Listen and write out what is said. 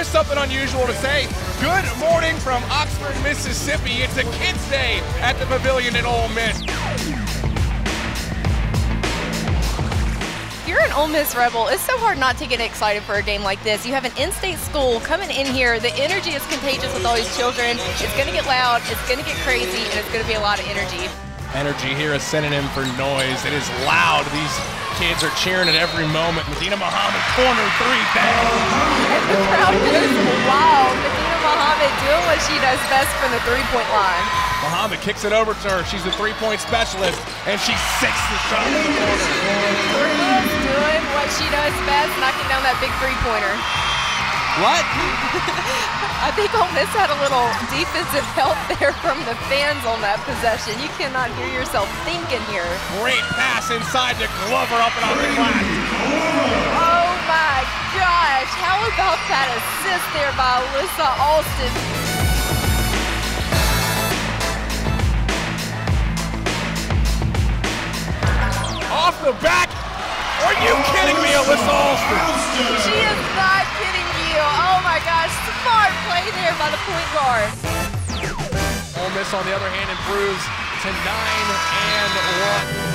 here's something unusual to say. Good morning from Oxford, Mississippi. It's a Kids Day at the Pavilion at Ole Miss. You're an Ole Miss Rebel, it's so hard not to get excited for a game like this. You have an in-state school coming in here. The energy is contagious with all these children. It's going to get loud, it's going to get crazy, and it's going to be a lot of energy. Energy here, a synonym for noise. It is loud. These kids are cheering at every moment. Madinah Muhammad, corner three, bang. And the crowd goes wild. Madinah Muhammad doing what she does best from the three-point line. Muhammad kicks it over to her. She's the three-point specialist, and she sinks the shot in the corner. doing what she does best, knocking down that big three-pointer. What? I think Ole Miss had a little defensive help there from the fans on that possession. You cannot hear yourself thinking here. Great pass inside to Glover up and off the glass. Oh my gosh, how about that assist there by Alyssa Alston? Off the back. Are you kidding me, Alyssa Alston? She is not point guard. Ole Miss, on the other hand, improves to 9 and 1.